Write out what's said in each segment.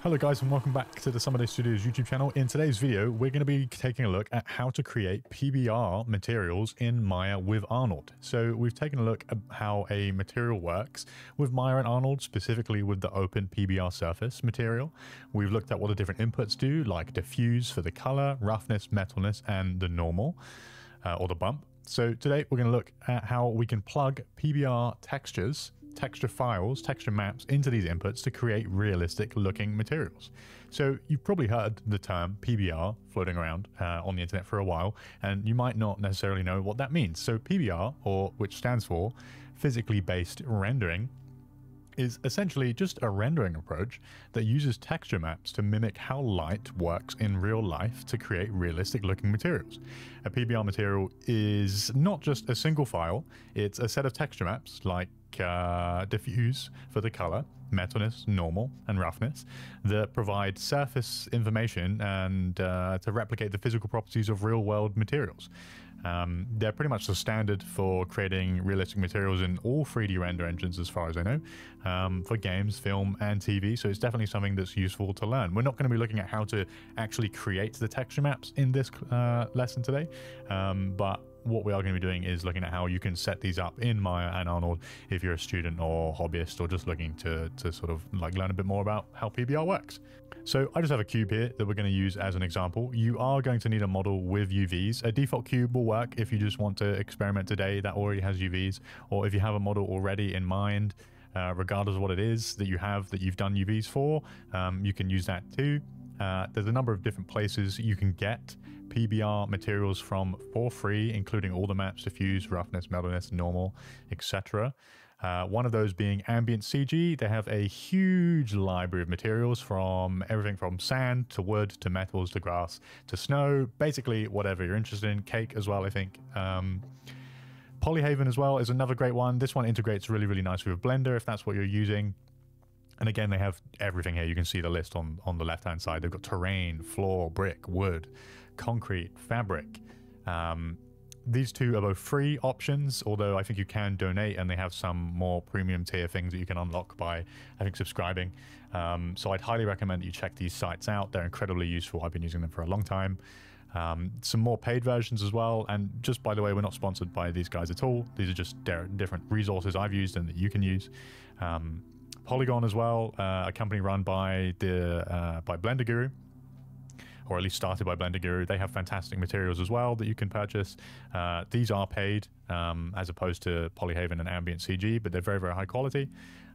Hello guys and welcome back to the Summer Day Studios YouTube channel. In today's video, we're going to be taking a look at how to create PBR materials in Maya with Arnold. So we've taken a look at how a material works with Maya and Arnold, specifically with the open PBR surface material. We've looked at what the different inputs do, like diffuse for the color, roughness, metalness, and the normal, uh, or the bump. So today we're going to look at how we can plug PBR textures texture files, texture maps into these inputs to create realistic looking materials. So you've probably heard the term PBR floating around uh, on the internet for a while, and you might not necessarily know what that means. So PBR, or which stands for physically based rendering, is essentially just a rendering approach that uses texture maps to mimic how light works in real life to create realistic looking materials. A PBR material is not just a single file, it's a set of texture maps like uh, diffuse for the color, metalness, normal, and roughness that provide surface information and uh, to replicate the physical properties of real world materials. Um, they're pretty much the standard for creating realistic materials in all 3D render engines, as far as I know, um, for games, film, and TV. So it's definitely something that's useful to learn. We're not going to be looking at how to actually create the texture maps in this uh, lesson today, um, but what we are going to be doing is looking at how you can set these up in Maya and Arnold if you're a student or hobbyist or just looking to, to sort of like learn a bit more about how PBR works. So I just have a cube here that we're going to use as an example. You are going to need a model with UVs. A default cube will work if you just want to experiment today that already has UVs or if you have a model already in mind, uh, regardless of what it is that you have that you've done UVs for, um, you can use that too. Uh, there's a number of different places you can get PBR materials from for free, including all the maps, diffuse, roughness, metalness, normal, etc. Uh, one of those being Ambient CG. They have a huge library of materials from everything from sand to wood to metals to grass to snow, basically whatever you're interested in. Cake as well, I think. Um, Polyhaven as well is another great one. This one integrates really, really nicely with Blender if that's what you're using. And again, they have everything here. You can see the list on, on the left-hand side. They've got terrain, floor, brick, wood, concrete, fabric. Um, these two are both free options, although I think you can donate and they have some more premium tier things that you can unlock by, I think, subscribing. Um, so I'd highly recommend that you check these sites out. They're incredibly useful. I've been using them for a long time. Um, some more paid versions as well. And just by the way, we're not sponsored by these guys at all. These are just different resources I've used and that you can use. Um, Poliigon as well, uh, a company run by the uh, by Blender Guru, or at least started by Blender Guru. They have fantastic materials as well that you can purchase. Uh, these are paid um, as opposed to Polyhaven and Ambient CG, but they're very, very high quality.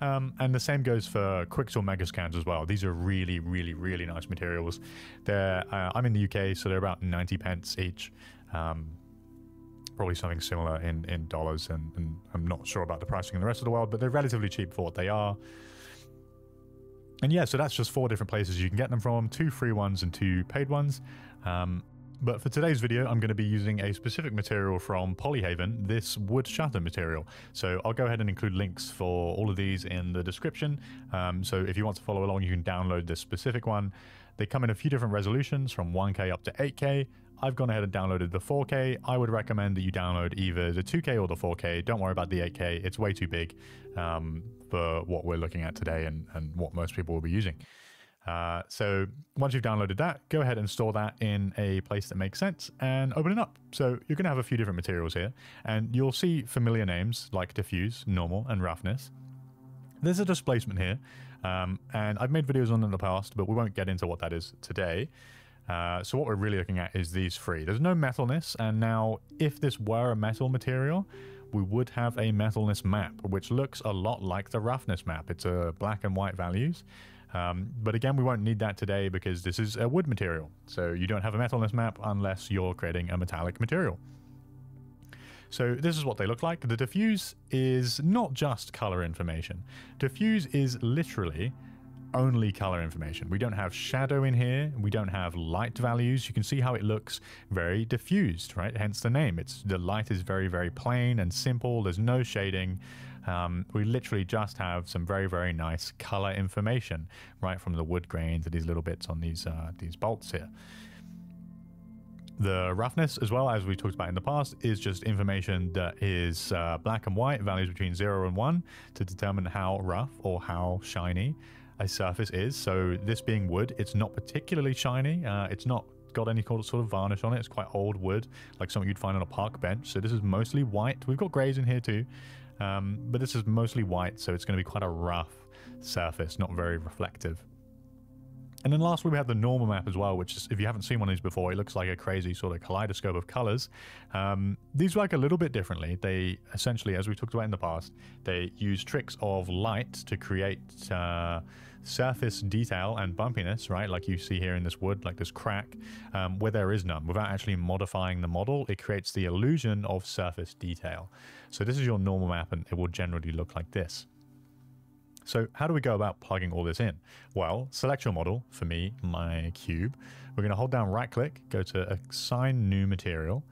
Um, and the same goes for Quixel Megascans as well. These are really, really, really nice materials. They're, uh, I'm in the UK, so they're about 90 pence each. Um, probably something similar in, in dollars, and, and I'm not sure about the pricing in the rest of the world, but they're relatively cheap for what they are. And yeah, so that's just four different places you can get them from, two free ones and two paid ones. Um, but for today's video, I'm going to be using a specific material from Polyhaven, this wood shutter material. So I'll go ahead and include links for all of these in the description. Um, so if you want to follow along, you can download this specific one. They come in a few different resolutions from 1K up to 8K. I've gone ahead and downloaded the 4K. I would recommend that you download either the 2K or the 4K. Don't worry about the 8K. It's way too big um, for what we're looking at today and, and what most people will be using. Uh, so once you've downloaded that, go ahead and store that in a place that makes sense and open it up. So you're going to have a few different materials here and you'll see familiar names like diffuse, normal, and roughness. There's a displacement here um, and I've made videos on it in the past, but we won't get into what that is today. Uh, so what we're really looking at is these three. There's no metalness, and now if this were a metal material, we would have a metalness map, which looks a lot like the roughness map. It's a black and white values. Um, but again, we won't need that today because this is a wood material. So you don't have a metalness map unless you're creating a metallic material. So this is what they look like. The diffuse is not just color information. Diffuse is literally only color information. We don't have shadow in here. We don't have light values. You can see how it looks very diffused, right? Hence the name. It's The light is very, very plain and simple. There's no shading. Um, we literally just have some very, very nice color information, right from the wood grain to these little bits on these, uh, these bolts here. The roughness, as well as we talked about in the past, is just information that is uh, black and white, values between 0 and 1, to determine how rough or how shiny a surface is. So this being wood, it's not particularly shiny. Uh, it's not got any sort of varnish on it. It's quite old wood, like something you'd find on a park bench. So this is mostly white. We've got greys in here too, um, but this is mostly white, so it's going to be quite a rough surface, not very reflective. And then lastly, we have the normal map as well, which is, if you haven't seen one of these before, it looks like a crazy sort of kaleidoscope of colors. Um, these work a little bit differently. They essentially, as we talked about in the past, they use tricks of light to create uh, surface detail and bumpiness, right? Like you see here in this wood, like this crack, um, where there is none. Without actually modifying the model, it creates the illusion of surface detail. So this is your normal map and it will generally look like this. So how do we go about plugging all this in? Well, select your model, for me, my cube. We're going to hold down right click, go to assign new material,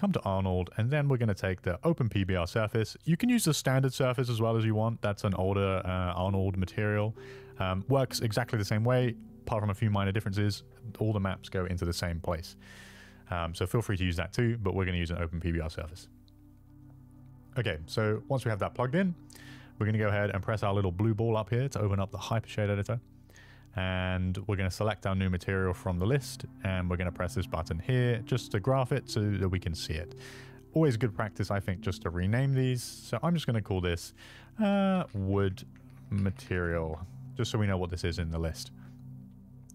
come to Arnold, and then we're going to take the open PBR surface. You can use the standard surface as well as you want. That's an older uh, Arnold material. Um, works exactly the same way, apart from a few minor differences. All the maps go into the same place. Um, so feel free to use that too, but we're going to use an open PBR surface. Okay, so once we have that plugged in, we're going to go ahead and press our little blue ball up here to open up the Hypershade editor. And we're going to select our new material from the list and we're going to press this button here just to graph it so that we can see it. Always good practice, I think, just to rename these. So I'm just going to call this uh, wood material, just so we know what this is in the list.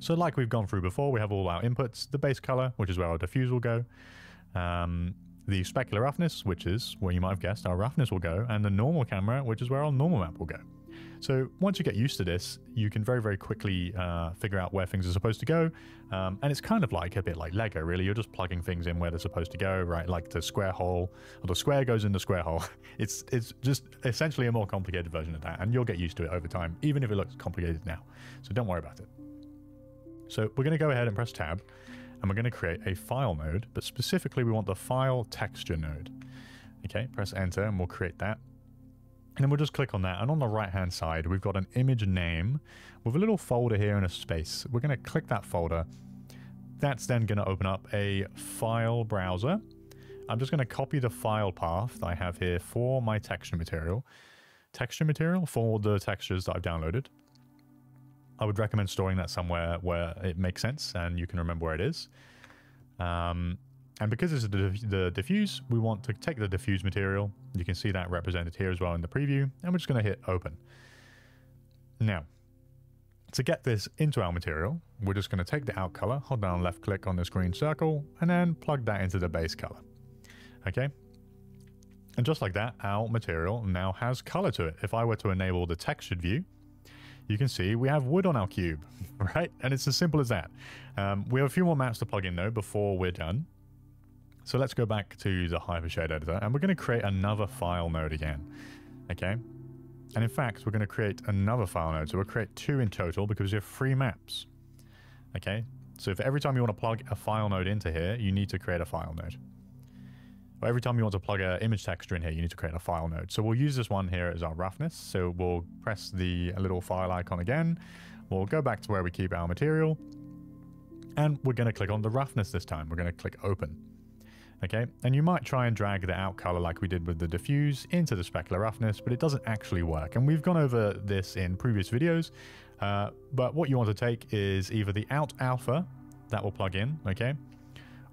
So like we've gone through before, we have all our inputs, the base color, which is where our diffuse will go. Um, the specular roughness, which is where you might have guessed our roughness will go, and the normal camera, which is where our normal map will go. So once you get used to this, you can very, very quickly uh, figure out where things are supposed to go. Um, and it's kind of like a bit like Lego, really. You're just plugging things in where they're supposed to go, right? Like the square hole, or the square goes in the square hole. It's, it's just essentially a more complicated version of that, and you'll get used to it over time, even if it looks complicated now. So don't worry about it. So we're going to go ahead and press tab and we're going to create a file node, but specifically we want the file texture node. Okay, press enter and we'll create that. And then we'll just click on that. And on the right hand side, we've got an image name with a little folder here and a space. We're going to click that folder. That's then going to open up a file browser. I'm just going to copy the file path that I have here for my texture material. Texture material for the textures that I've downloaded. I would recommend storing that somewhere where it makes sense and you can remember where it is. Um, and because it's the diffuse, we want to take the diffuse material. You can see that represented here as well in the preview. And we're just going to hit open. Now, to get this into our material, we're just going to take the out color, hold down left click on this green circle, and then plug that into the base color. Okay. And just like that, our material now has color to it. If I were to enable the textured view, you can see we have wood on our cube, right? And it's as simple as that. Um, we have a few more maps to plug in though before we're done. So let's go back to the Hypershade editor and we're going to create another file node again. Okay. And in fact, we're going to create another file node. So we'll create two in total because we have three maps. Okay. So if every time you want to plug a file node into here, you need to create a file node every time you want to plug an image texture in here, you need to create a file node. So we'll use this one here as our roughness. So we'll press the little file icon again. We'll go back to where we keep our material. And we're going to click on the roughness this time. We're going to click open. Okay, and you might try and drag the out color like we did with the diffuse into the specular roughness, but it doesn't actually work. And we've gone over this in previous videos, uh, but what you want to take is either the out alpha that will plug in, okay,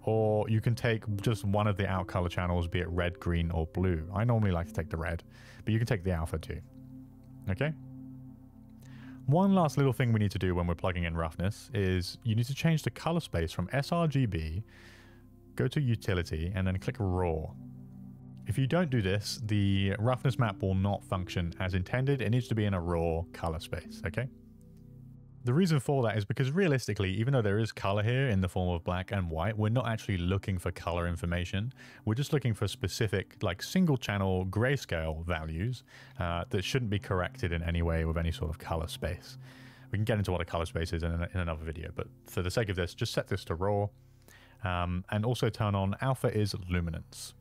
or you can take just one of the out color channels, be it red, green, or blue. I normally like to take the red, but you can take the alpha too. Okay? One last little thing we need to do when we're plugging in roughness is you need to change the color space from sRGB, go to utility, and then click raw. If you don't do this, the roughness map will not function as intended. It needs to be in a raw color space, okay? The reason for that is because realistically, even though there is color here in the form of black and white, we're not actually looking for color information. We're just looking for specific, like single channel grayscale values uh, that shouldn't be corrected in any way with any sort of color space. We can get into what a color space is in, in another video, but for the sake of this, just set this to raw um, and also turn on alpha is luminance.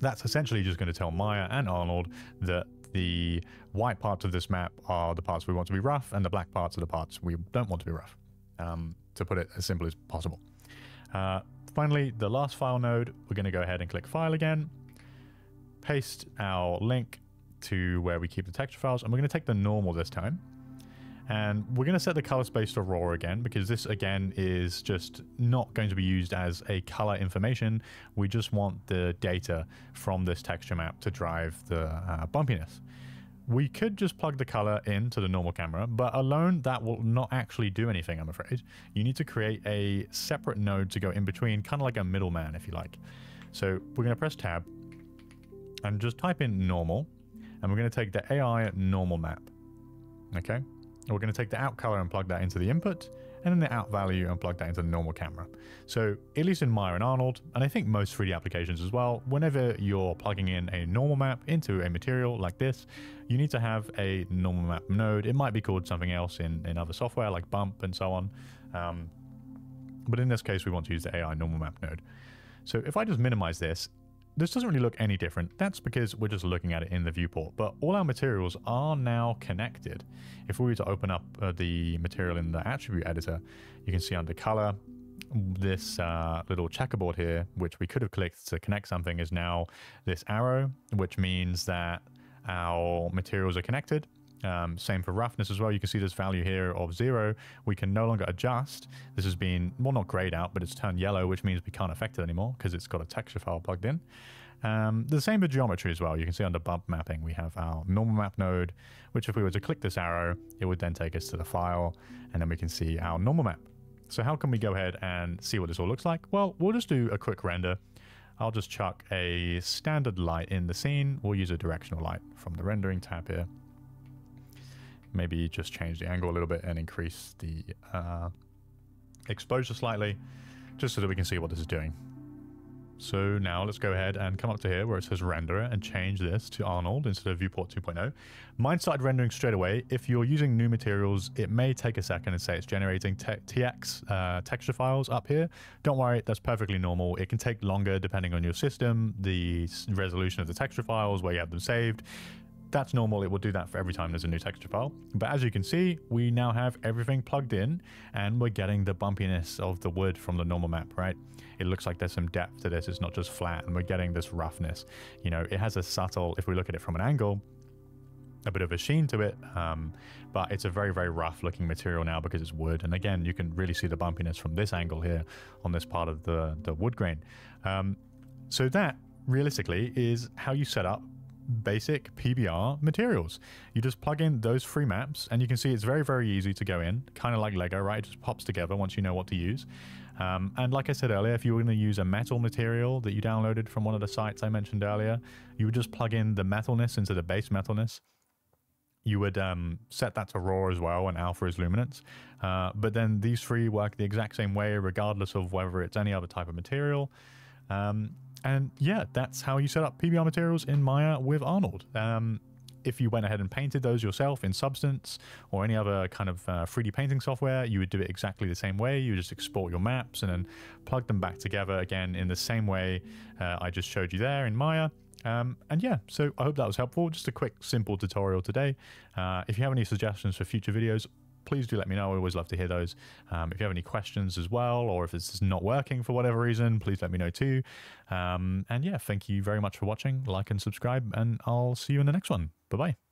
That's essentially just going to tell Maya and Arnold that the white parts of this map are the parts we want to be rough, and the black parts are the parts we don't want to be rough, um, to put it as simple as possible. Uh, finally, the last file node, we're going to go ahead and click File again, paste our link to where we keep the texture files, and we're going to take the normal this time. And we're going to set the color space to raw again because this again is just not going to be used as a color information. We just want the data from this texture map to drive the uh, bumpiness. We could just plug the color into the normal camera, but alone that will not actually do anything, I'm afraid. You need to create a separate node to go in between, kind of like a middleman, if you like. So we're going to press tab and just type in normal, and we're going to take the AI normal map. Okay, we're going to take the out color and plug that into the input, and then the out value and plug that into the normal camera. So at least in Maya and Arnold, and I think most 3D applications as well, whenever you're plugging in a normal map into a material like this, you need to have a normal map node. It might be called something else in, in other software like Bump and so on. Um, but in this case, we want to use the AI normal map node. So if I just minimize this, this doesn't really look any different. That's because we're just looking at it in the viewport, but all our materials are now connected. If we were to open up uh, the material in the attribute editor, you can see under color, this uh, little checkerboard here, which we could have clicked to connect something, is now this arrow, which means that our materials are connected. Um, same for roughness as well. You can see this value here of zero. We can no longer adjust. This has been, well, not grayed out, but it's turned yellow, which means we can't affect it anymore because it's got a texture file plugged in. Um, the same for geometry as well. You can see under bump mapping, we have our normal map node, which if we were to click this arrow, it would then take us to the file, and then we can see our normal map. So how can we go ahead and see what this all looks like? Well, we'll just do a quick render. I'll just chuck a standard light in the scene. We'll use a directional light from the rendering tab here maybe just change the angle a little bit and increase the uh, exposure slightly, just so that we can see what this is doing. So now let's go ahead and come up to here where it says renderer and change this to Arnold instead of viewport 2.0. Mine started rendering straight away. If you're using new materials, it may take a second and say it's generating TX uh, texture files up here. Don't worry, that's perfectly normal. It can take longer depending on your system, the resolution of the texture files, where you have them saved. That's normal, it will do that for every time there's a new texture file. But as you can see, we now have everything plugged in and we're getting the bumpiness of the wood from the normal map, right? It looks like there's some depth to this, it's not just flat and we're getting this roughness. You know, it has a subtle, if we look at it from an angle, a bit of a sheen to it, um, but it's a very, very rough looking material now because it's wood. And again, you can really see the bumpiness from this angle here on this part of the, the wood grain. Um, so that realistically is how you set up basic PBR materials. You just plug in those free maps and you can see it's very, very easy to go in, kind of like Lego, right? It just pops together once you know what to use. Um, and like I said earlier, if you were going to use a metal material that you downloaded from one of the sites I mentioned earlier, you would just plug in the metalness into the base metalness. You would um, set that to raw as well, and alpha is luminance. Uh, but then these three work the exact same way, regardless of whether it's any other type of material. Um, and yeah, that's how you set up PBR materials in Maya with Arnold. Um, if you went ahead and painted those yourself in Substance or any other kind of uh, 3D painting software, you would do it exactly the same way. You just export your maps and then plug them back together again in the same way uh, I just showed you there in Maya. Um, and yeah, so I hope that was helpful. Just a quick, simple tutorial today. Uh, if you have any suggestions for future videos, please do let me know. I always love to hear those. Um, if you have any questions as well, or if this is not working for whatever reason, please let me know too. Um, and yeah, thank you very much for watching. Like and subscribe, and I'll see you in the next one. Bye bye.